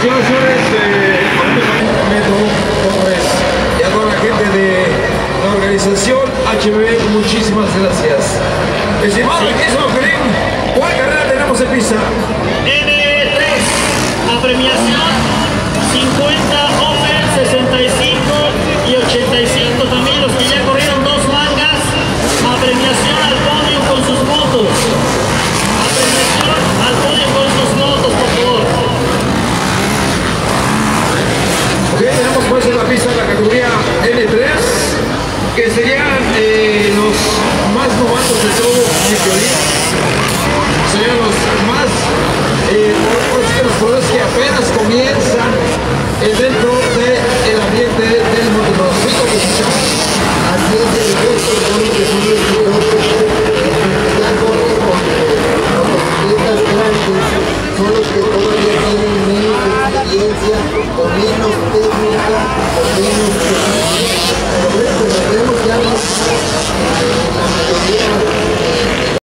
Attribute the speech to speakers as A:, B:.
A: Yo soy este, Torres y a toda la gente de la organización HB, muchísimas gracias. Estimado, ¿qué es ¿Cuál carrera tenemos en pista?
B: N3, la premiación 50
C: son los que todavía tienen menos experiencia o menos técnica o menos